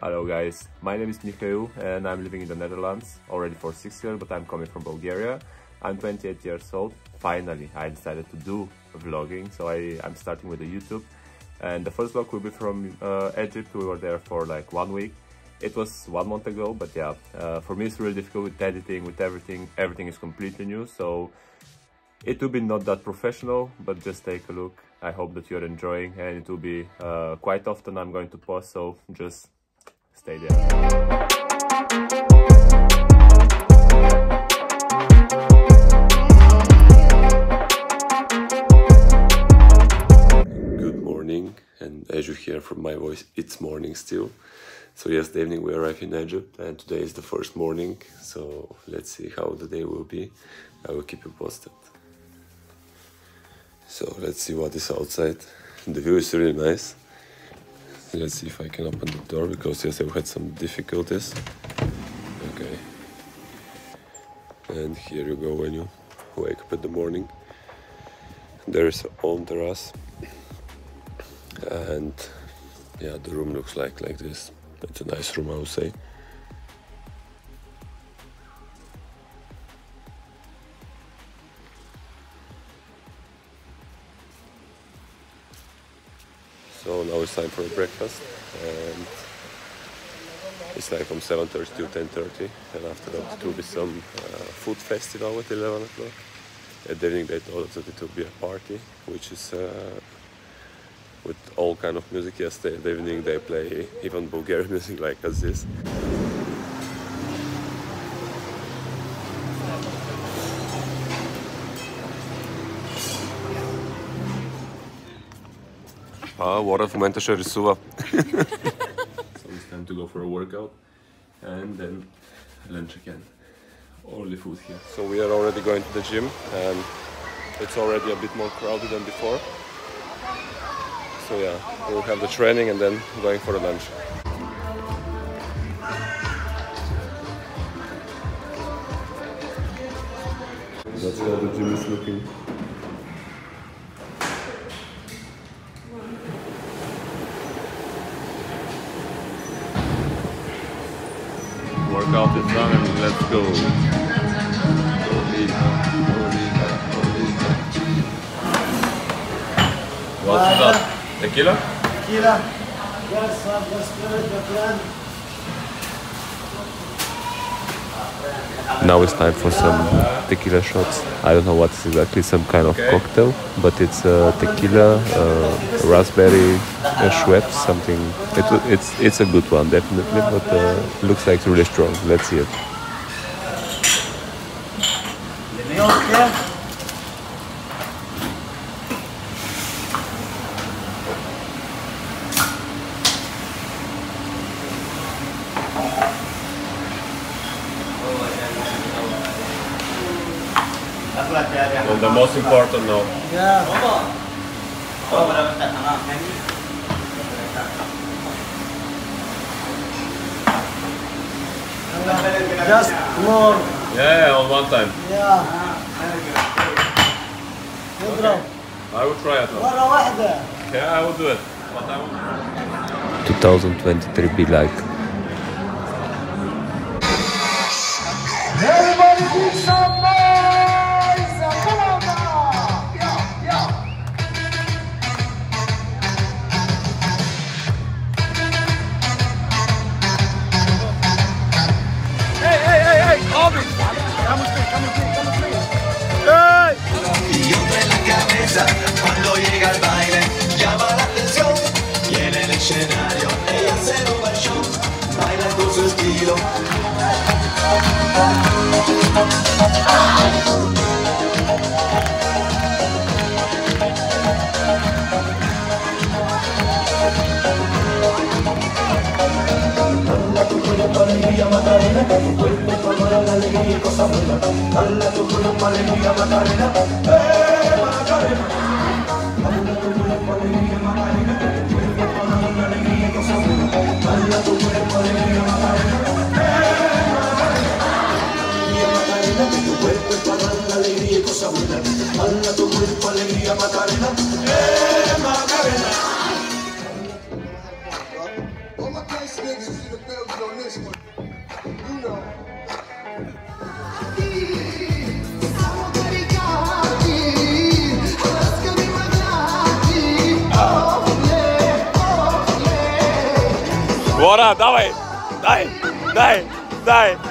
Hello guys, my name is Mihail and I'm living in the Netherlands already for six years, but I'm coming from Bulgaria. I'm 28 years old. Finally, I decided to do vlogging, so I, I'm starting with the YouTube. And the first vlog will be from uh, Egypt. We were there for like one week. It was one month ago, but yeah, uh, for me it's really difficult with editing, with everything. Everything is completely new, so it will be not that professional, but just take a look. I hope that you're enjoying and it will be uh, quite often I'm going to post, so just stay there. Good morning, and as you hear from my voice, it's morning still. So yesterday evening we arrived in Egypt, and today is the first morning. So let's see how the day will be. I will keep you posted. So let's see what is outside. The view is really nice. Let's see if I can open the door because yes, I've had some difficulties. Okay. And here you go when you wake up in the morning. There is a own terrace. And yeah, the room looks like like this. It's a nice room, I would say. So now it's time for breakfast and it's like from 7.30 to 10.30 and after that it will be some uh, food festival at 11 o'clock. At the evening they told us that it will be a party which is uh, with all kind of music. Yesterday evening they play even Bulgarian music like Aziz. А, Лора в момента ще рисува. so it's time to go for a workout and then lunch again. Only food here. So we are already going to the gym and it's already a bit more crowded than before. So yeah, we'll have the training and then going for the lunch. That's how the gym is looking. Workout is done and let's go. What's that? Tequila? Tequila. Yes, the spirit, the plan. Now it's time for some tequila shots. I don't know what is exactly, some kind of cocktail, but it's uh, tequila, uh, raspberry, uh, Schweppes, something. It, it's it's a good one, definitely, but uh, looks like it's really strong. Let's see it. important now. Yeah. Just more. Yeah, on one time. Yeah. Okay. I will try it now. Yeah, I will do it. But I will... 2023 be like. Everybody Macarena, vuelve tu amor a la alegría y cosa buena. Dale tu cuerpo, alegría, Macarena, eh, Macarena. Macarena, manda tu cuerpo alegría Macarena, eh Macarena. All my nice niggas in the building on this one, you know. Вора, давай, дай, дай, дай.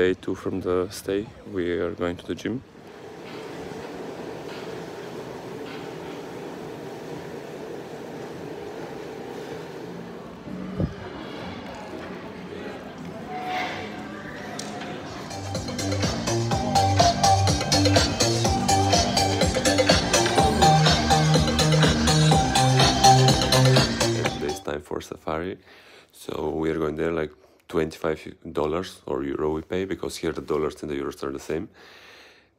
Day two from the stay, we are going to the gym. Today's time for safari, so we are going there like twenty-five dollars or euro we pay because here the dollars and the euros are the same,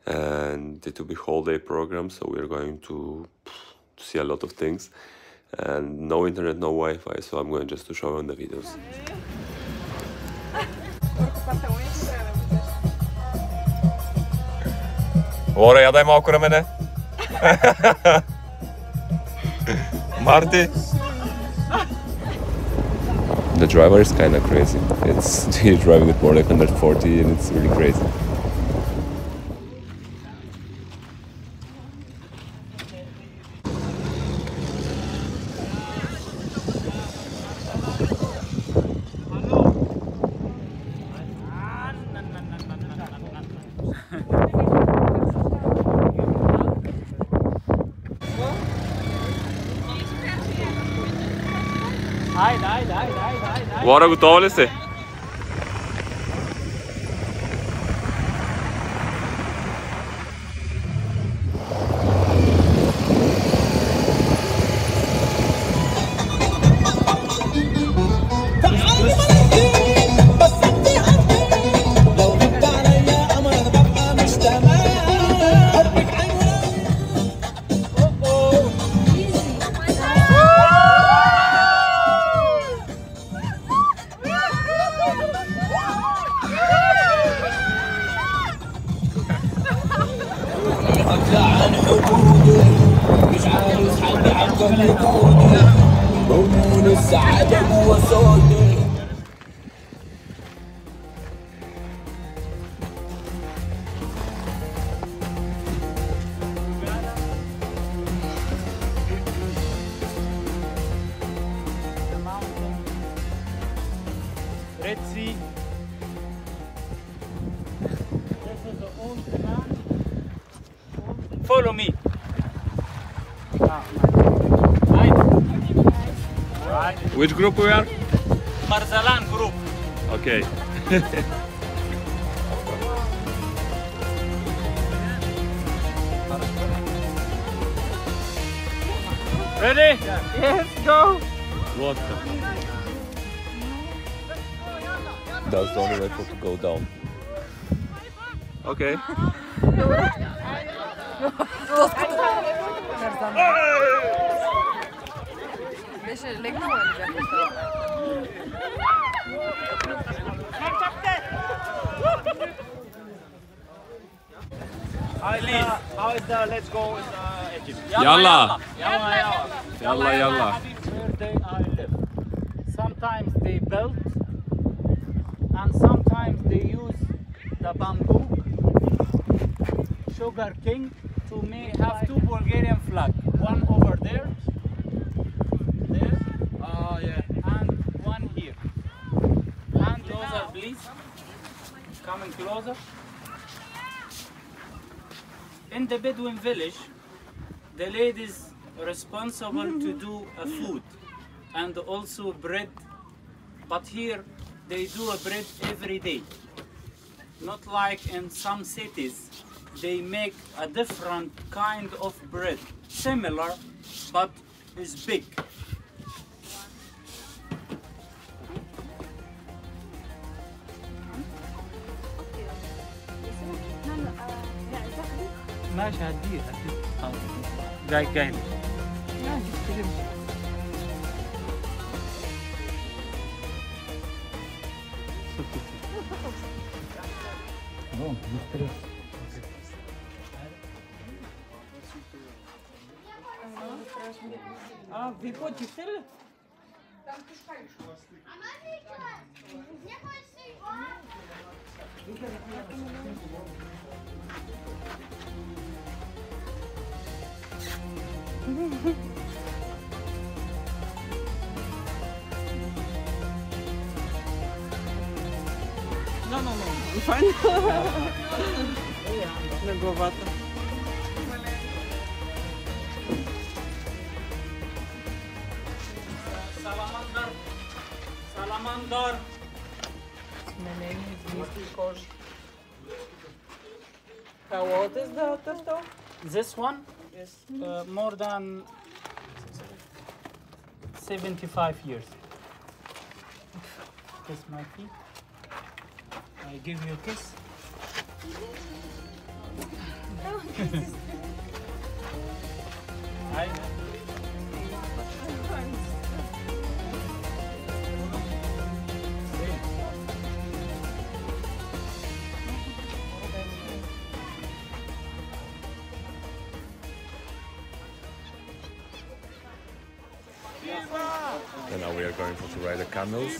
and it will be whole day program. So we are going to see a lot of things, and no internet, no Wi-Fi. So I'm going just to show on the videos. Ora, jadajmy oko mene. Marty. The driver is kind of crazy. It's he's driving with more like 140 and it's really crazy. Bora, Gutão, olha você. Red Sea. This is the old man. Follow me. Ah. Right. Right. Which group we are? Marzalan group. Okay. Ready? Yes, go. What? That's the only way for to go down. Okay. Беше легнала ли бях How is the, how is the let's go in uh, Egypt? Yalla. Yalla, yalla. Yalla, yalla. Happy birthday, I live. Sometimes they build and sometimes they use the bamboo sugar king to make have two Bulgarian flag. One over there, there, Oh yeah. and one here. And closer, please. Coming closer. In the Bedouin village, the ladies responsible to do a food and also bread. But here they do a bread every day. Not like in some cities, they make a different kind of bread, similar but is big. ماشي هديه هديه جاي جاي Идем, быстрее. А, вы хотите сыр? Там пускай. Она сейчас. Мне хочется его. Mm-hmm. No, no. Fajnie. Legowata. Salamander. Salamander. My name is Misty Kosh. How old is the turtle? This one, Yes. uh, more than 75 years. This my feet. I give you a kiss. I, And now we are going to ride the camels.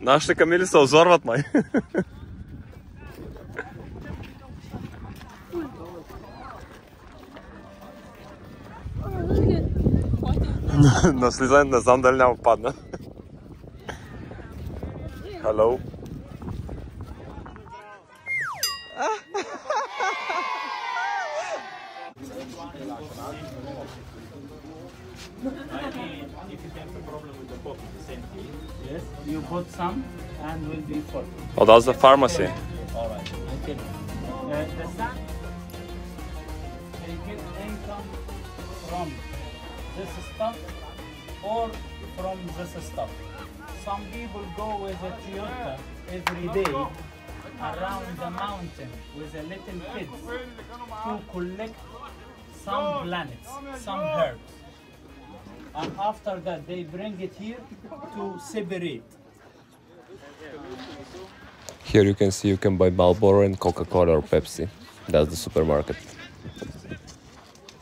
Нашите камили се озорват, май. На слизане не знам дали няма падна. Hello. Yes, you have a problem with the book the same thing, you bought some and will be full. Oh, that's the pharmacy. All right. The get income from this stuff or from this stuff. Some people go with a Toyota every day around the mountain with a little kids to collect some planets, some herbs. And after that, they bring it here to separate. Here you can see you can buy Marlboro and Coca-Cola or Pepsi. That's the supermarket.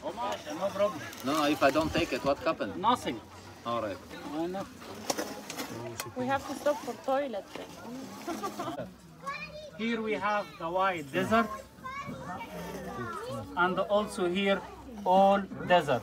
No problem. No, if I don't take it, what happened? Nothing. All right. Why not? We have to stop for toilet. Here we have the white desert, and also here all desert.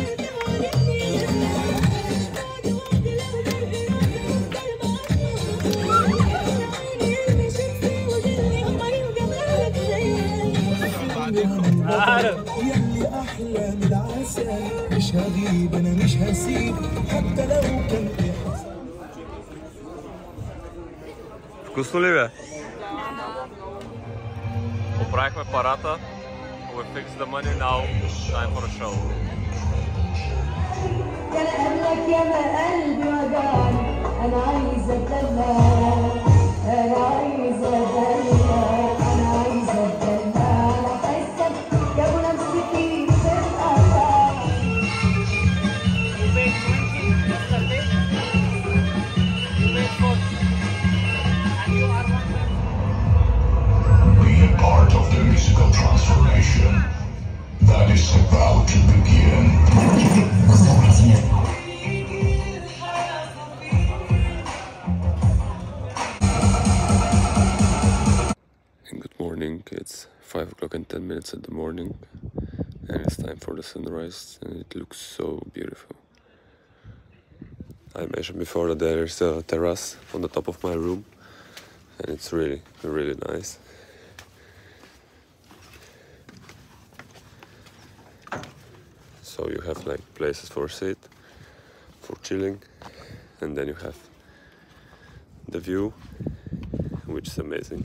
مش هغيب انا مش هسيب حتى لو كان في حصل Вкусно ли бе? Поправихме парата. We fixed the money now. Time for a show. كان قبلك يا ما قلبي وجعني انا عايزه اتدلع انا عايزه اتدلع for the sunrise and it looks so beautiful. I mentioned before that there's a terrace on the top of my room and it's really really nice. So you have like places for sit for chilling and then you have the view which is amazing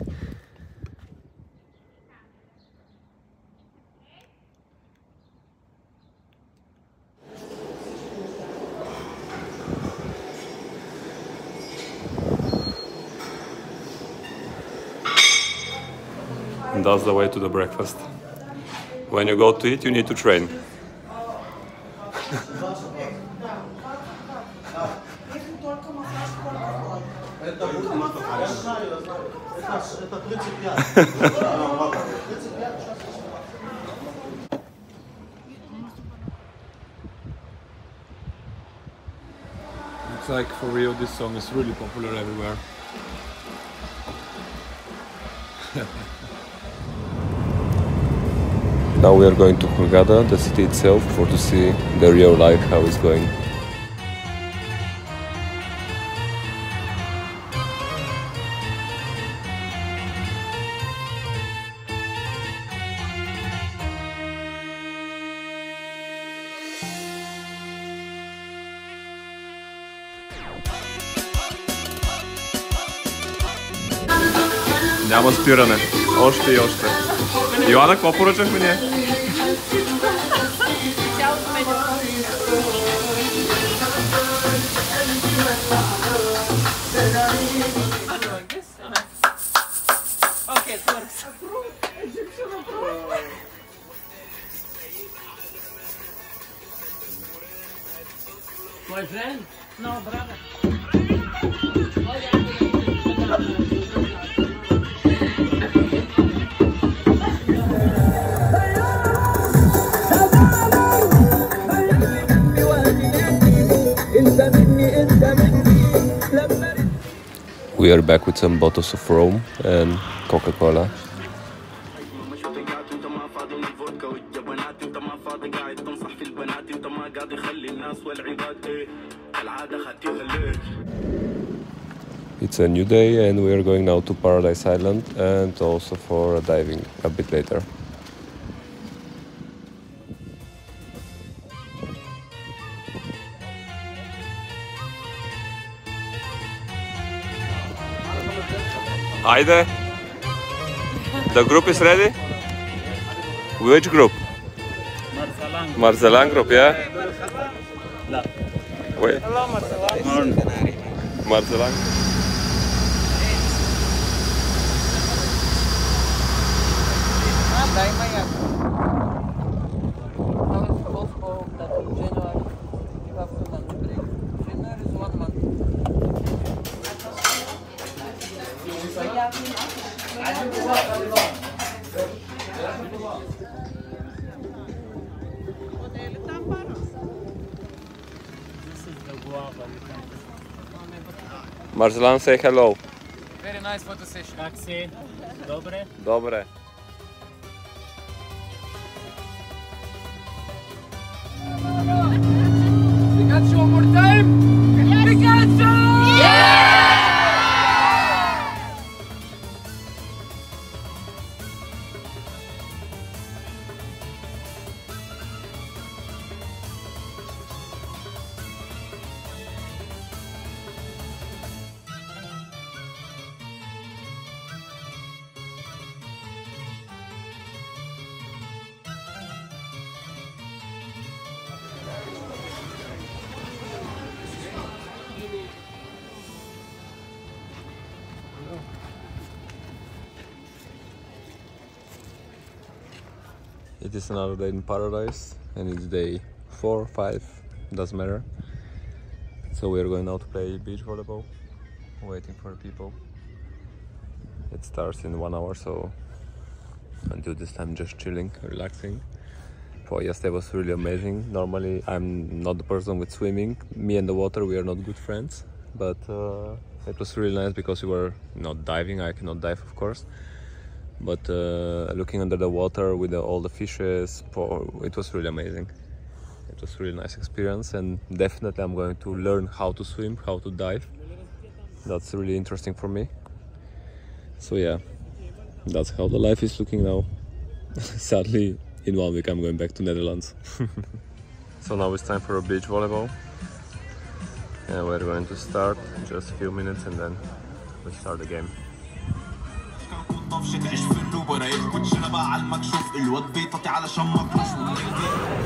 that's the way to the breakfast. When you go to eat, you need to train. Looks like for real this song is really popular everywhere. now we are going to Hurghada, the city itself, for to see the real life how it's going. Няма спиране. Още и още. Joanna, kopročeš mi nie? Okay, it works. My friend? No, brother. We are back with some bottles of Rome and Coca-Cola. It's a new day and we are going now to Paradise Island and also for diving a bit later. Haydi. The group is ready? Which group? Marzalang. Marzalan group, yeah? Wait. Hello, Marcelo. Marzalan. Ah, dahil may yan. Now it's supposed to that in January you have two months break. January is one month. This is the guava. You can Marzalan, say hello. Very nice photo session. Taxi. Dobre. Dobre. Another day in paradise and it's day four, five, doesn't matter. So we are going now to play beach volleyball, waiting for people. It starts in one hour, so until this time just chilling, relaxing. For yesterday was really amazing. Normally I'm not the person with swimming. Me and the water, we are not good friends, but uh, it was really nice because we were not diving. I cannot dive, of course, but uh, looking under the water with the, all the fishes, it was really amazing. It was really nice experience, and definitely I'm going to learn how to swim, how to dive. That's really interesting for me. So yeah, that's how the life is looking now. Sadly, in one week I'm going back to Netherlands. so now it's time for a beach volleyball. And we're going to start in just a few minutes and then we start the game.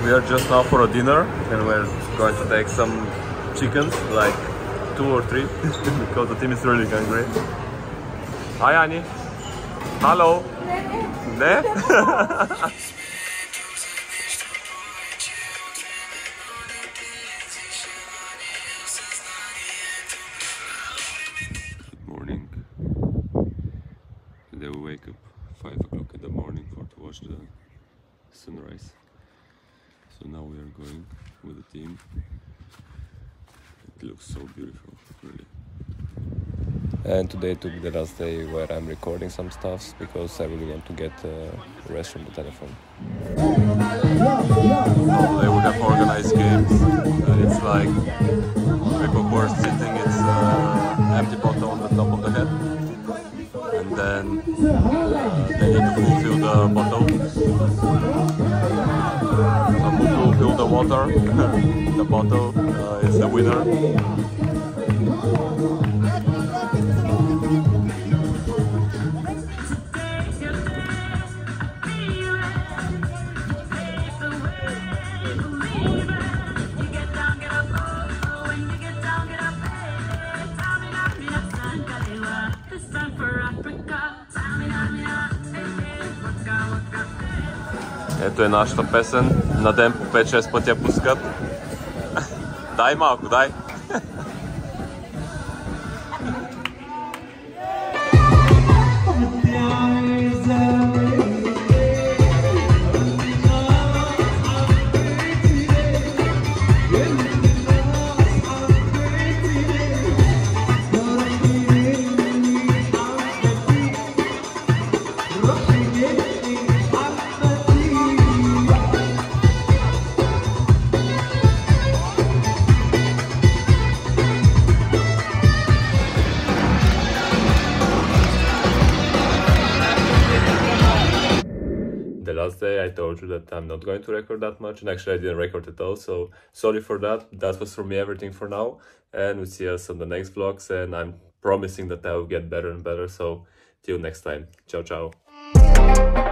We are just now for a dinner and we're going to take some chickens, like two or three, because the team is really hungry. Hi Annie. Hello. Ne? the morning for to watch the sunrise. So now we are going with the team. It looks so beautiful, really. And today took the last day where I'm recording some stuffs because I really want to get uh, rest from the telephone. Today we have organized games. And it's like people who are sitting, it's uh, empty bottle on the top of the head. And they need to fulfill the bottle. So who fulfill the water, the bottle uh, is the winner. Ето е нашата песен. На ден по 5-6 пъти я пускат. дай малко, дай. I'm not going to record that much, and actually I didn't record at all. So sorry for that. That was for me everything for now, and we'll see us on the next vlogs. And I'm promising that I will get better and better. So till next time, ciao ciao.